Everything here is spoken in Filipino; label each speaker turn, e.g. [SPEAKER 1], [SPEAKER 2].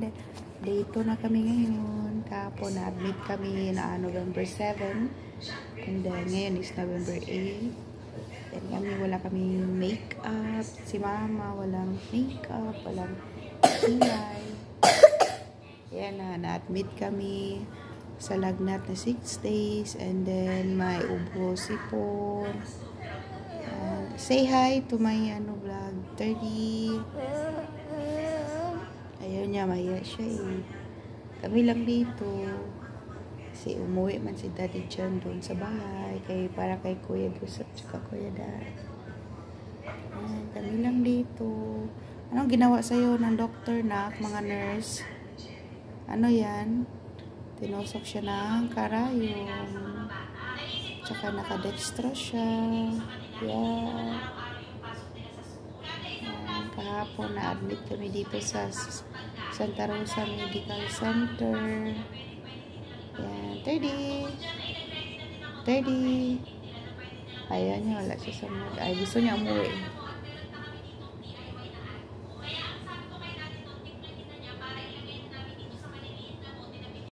[SPEAKER 1] And dito na kami ngayon. Kahapon na-admit kami na November 7. And then ngayon is November 8. And kami wala kami makeup. Si mama walang makeup, walang kilay. Yan na, na-admit kami sa lagnat na 6 days. And then may ubo sipon. Uh, say hi to my ano vlog 30 ayaw niya maya siya eh. Kami lang dito. Kasi umuwi man si daddy dyan doon sa bahay kay para kay kuya Gus at saka kuya dad Ayan, kami lang dito. Anong ginawa sa'yo ng doktor na mga nurse? Ano yan? Tinusok siya ng karayom. Tsaka nakadextra siya. Yeah Kahapon na-admit kami dito sa Santa Rosa Medical Center. Ayan, 30. 30. Ayan niya, wala siya sa mood. Ay, gusto niya umuwi.